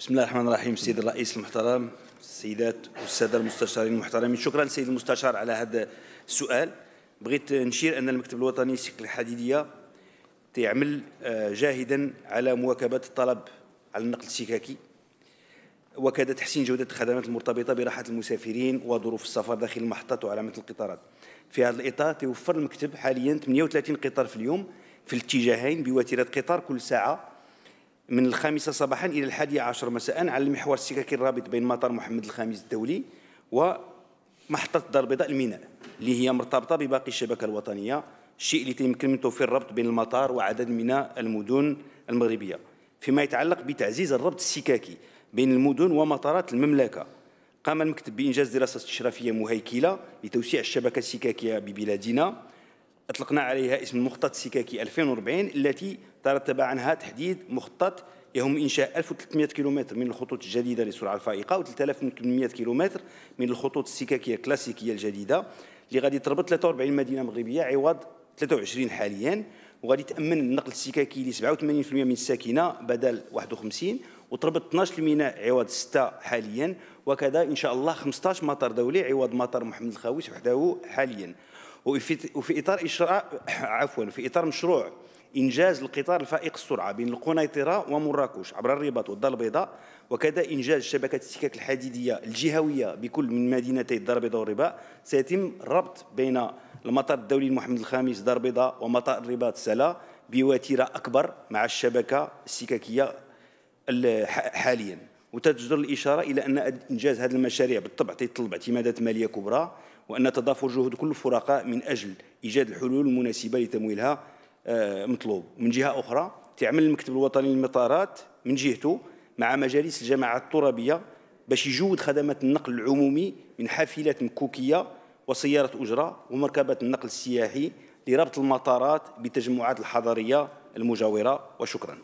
بسم الله الرحمن الرحيم السيد الرئيس المحترم السيدات والسادة المستشارين المحترمين. شكرا للسيد المستشار على هذا السؤال. بغيت نشير أن المكتب الوطني للسكك الحديديه تعمل آه، جاهدا على مواكبة الطلب على النقل السككي وكذا تحسين جودة الخدمات المرتبطة براحة المسافرين وظروف السفر داخل المحطات وعلامة القطارات. في هذا الإطار توفر المكتب حاليا 38 قطار في اليوم في الاتجاهين بوتيرة قطار كل ساعة من الخامسة صباحا إلى الحادية عشر مساء على المحور السككي الرابط بين مطار محمد الخامس الدولي ومحطة الدار البيضاء الميناء اللي هي مرتبطة بباقي الشبكة الوطنية. الشيء اللي يمكن من توفير الربط بين المطار وعدد من المدن المغربية. فيما يتعلق بتعزيز الربط السككي بين المدن ومطارات المملكة قام المكتب بإنجاز دراسة استشرافية مهيكلة لتوسيع الشبكة السككية ببلادنا. أطلقنا عليها اسم المخطط السككي 2040 التي ترتب عنها تحديد مخطط يهم إنشاء 1300 كيلومتر من الخطوط الجديدة للسرعة الفائقة و 3800 كيلومتر من الخطوط السككية الكلاسيكية الجديدة اللي غادي تربط 43 مدينة مغربية عوض 23 حاليا وغادي تأمن النقل السككي ل 87% من الساكنة بدل 51 وتربط 12 الميناء عوض 6 حاليا وكذا إن شاء الله 15 مطار دولي عوض مطار محمد الخاويس وحده حاليا. وفي وفي إطار اشراع عفوا في إطار مشروع إنجاز القطار الفائق السرعة بين القنيطرة ومراكش عبر الرباط والدار البيضاء وكذا إنجاز شبكة السكك الحديدية الجهوية بكل من مدينتي الدار البيضاء والرباط. سيتم الربط بين المطار الدولي محمد الخامس دار البيضاء ومطار الرباط سلا بوتيرة أكبر مع الشبكة السككية حاليا. وتجدر الإشارة إلى أن إنجاز هذه المشاريع بالطبع تتطلب اعتمادات مالية كبرى وأن تضافر جهود كل الفرقاء من أجل إيجاد الحلول المناسبة لتمويلها آه، مطلوب. من جهة أخرى تعمل المكتب الوطني للمطارات من جهته مع مجالس الجماعات الترابية باش يجود خدمات النقل العمومي من حافلات مكوكية وسيارة أجرة ومركبات النقل السياحي لربط المطارات بالتجمعات الحضرية المجاورة. وشكرا.